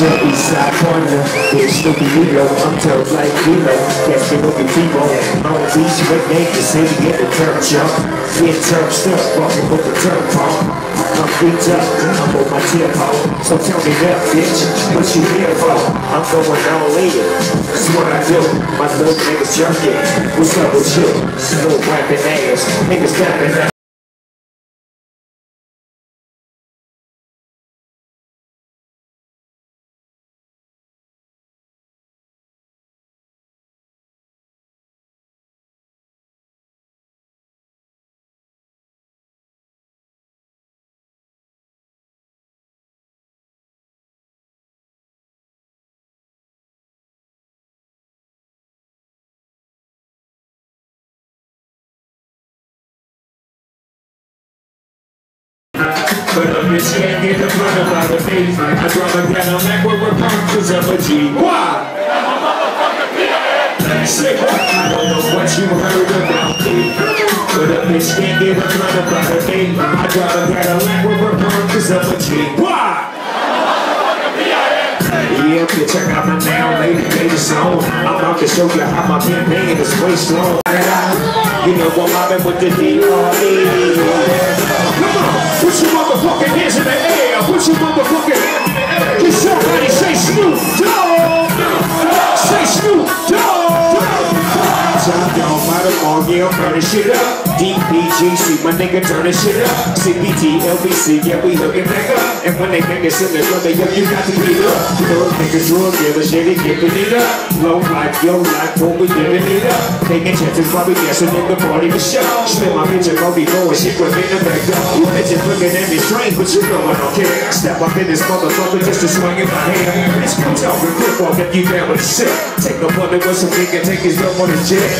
Your east side corner, bitch, Snoopy Lilo, I'm tough like Lilo, catch me looking feeble. Long Beach, Red Nation City, get the turf jump, get turf stuff, walking with the turf pump. I'm beat up, I'm on my hole, so tell me that, bitch, what you here for? I'm going all in, that's what I do. My little niggas jerking, what's up with you? Little rapping ass, niggas tapping ass. But a bitch can't get the front of of me. I drop a Cadillac with a pump cause I'm a G. Why? Say? I don't know what you heard about me. But a bitch can't get the front of out of. I drop a Cadillac with a pump cause I'm a G. Why? Yeah, bitch, I got my now lady baby on. I'm out to show you how my pen pain is way strong. You know I'm mobbing with the D.R.E. Come on, put your motherfucking hands in the air. Put your motherfucking hands in the somebody say Snoop Dogg? Say Snoop Dogg. Top dog, bottom on, yeah, burning shit up. DPGC, my nigga turning shit up. CPT, LBC, yeah, we hooking back up. And when they make us in the club, they yo, you got to get up. Little niggas drug dealer, shit, they giving it up. Low life, yo life, what we giving it up. Taking chances, probably guessing in the party for sure. Spin my bitch and Cody going shit with me in the back door. You bitches looking at me strange, but you know I don't care. Step up in this motherfucker just to swing in my hand. Bitch, come talking quick walk if you down with the shit. Take a bullet with some nigga, take his love on his jet.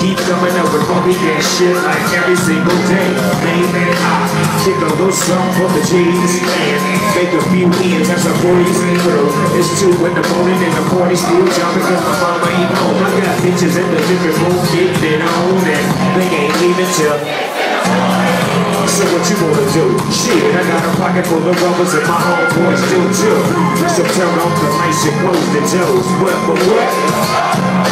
keep coming up with funky ass shit like every single day. Main man hot, kick a little something for the G's, man. Make a few ends as a breeze through. It's two in the morning and the party still jumping cause my mama ain't home. I got bitches in the living room getting on and they ain't leaving till. So what you wanna do? Shit, I got a pocket full of rubbers and my homeboys still too. So turn off the lights and close the doors. What, what, what?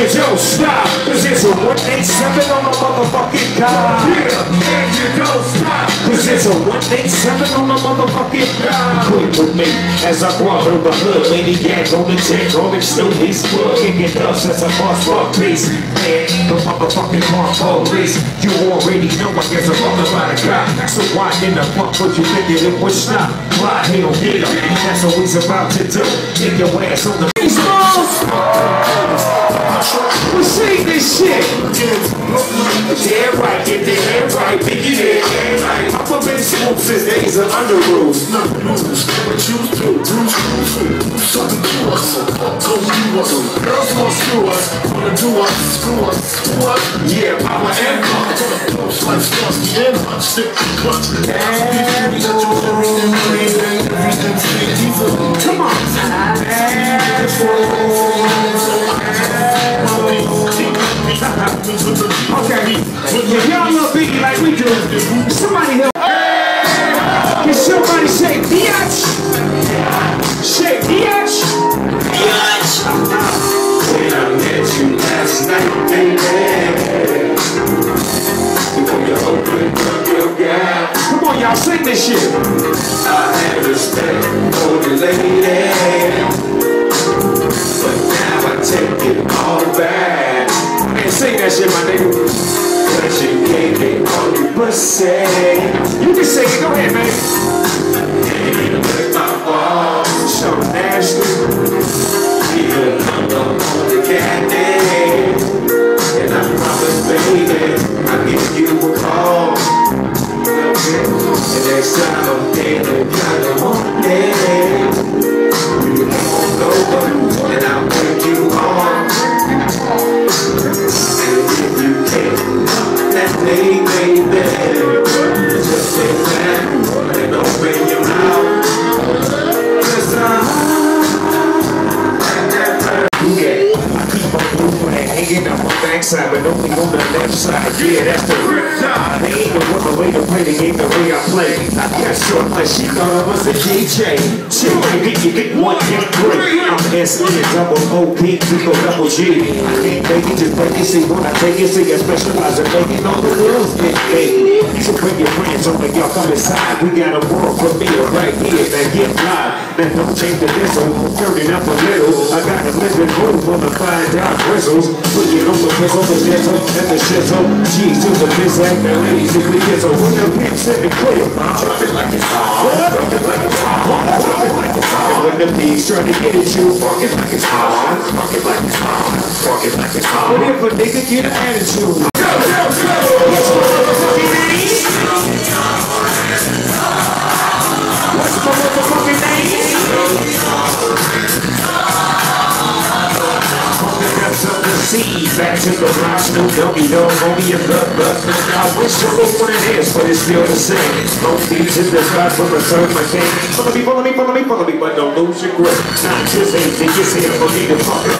yeah. And you don't stop, cause it's a 187 on the motherfucking car. Yeah, and you don't stop, cause it's a 187 on the motherfucking car. Quit with me as I brought her the hood. Lady Gang on the check, rolling still his foot. Kicking dust as a boss fuck piece. Man, the motherfucking car police. You already know I guess I'm all about a guy. So why in the fuck would you think that it would stop? Why hell yeah, that's what we's about to do. Get your ass on the we see this shit. Damn right, get the damn right, biggie damn right. I've been swoop since days of under rules. Not rules, but you do. Bruce, Bruce, something to us. Go you struggle. Girls want screw us, wanna do us, screw us, screw us. Yeah, power and love. Close like Starsky and Hutch, stick to clutch. Come backside, but only on the left side. Yeah, that's the I got short, but she thought I was a DJ. Chill, baby, you get one, get three. I'm S E double O P triple double G. I can't make it, just make it. See when I take it, see I specialize in making all the girls get paid. So bring your friends over, y'all come inside. We got a world premiere right here, man, get live. Man, don't change the diesel, turning up a little. I got a living room full of five dot bristles. Put it on the pickle, the dizzle, and the shizzle. Cheese to the piss and the ladies if we get so when the pimp said it clear. When the pigs try to get at you, fuck it like it's hot, fuck it like it's hot, fuck it like it's hot. But if a nigga get an attitude, go, go, go. Sea, back to the rock, Snoop Doggy Dog, only a blood buster. I wish I knew what it is, but it's still the same. Smoke these in the spot from a turn my game. Follow me, follow me, follow me, follow me, but don't lose your grip. Not just ain't think it's here for me to fuck it.